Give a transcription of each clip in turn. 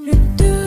Le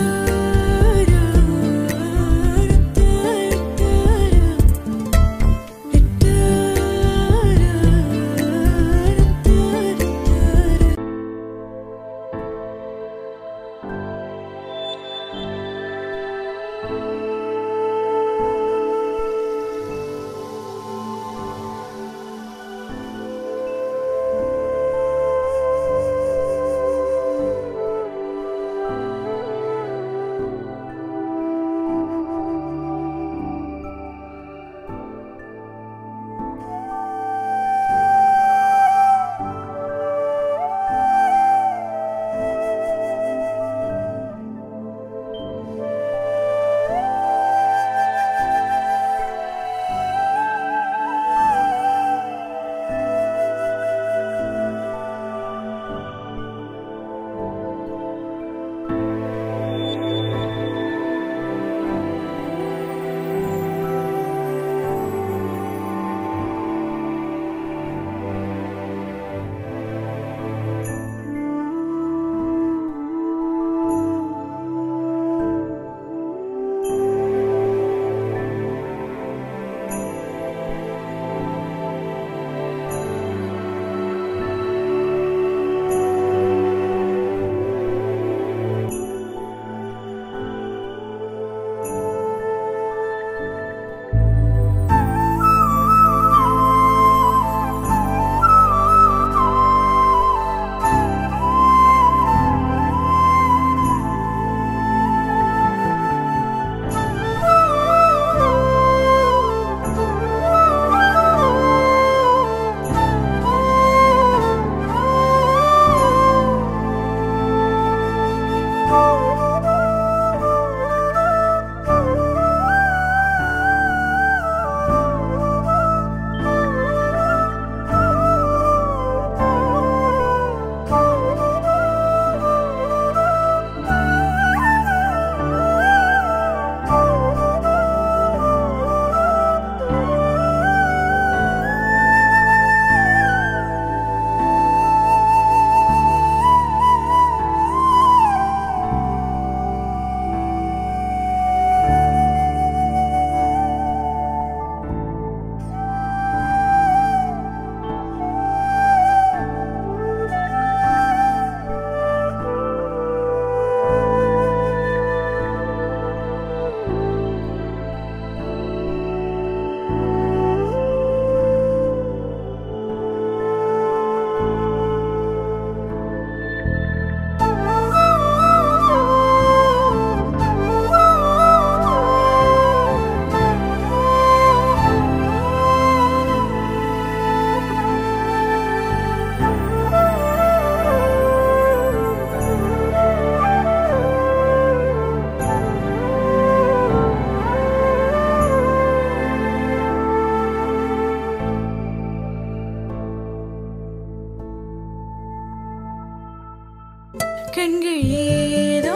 கண்கள் ஏதோ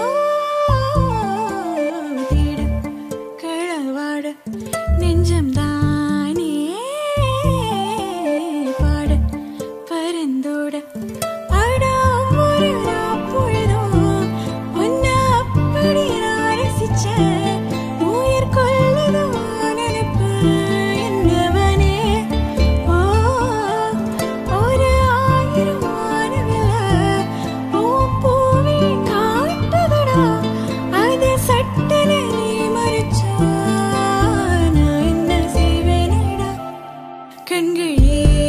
தேட களவாட நெஞ்சம் தானே பாட. பரந்தோட Thank you dream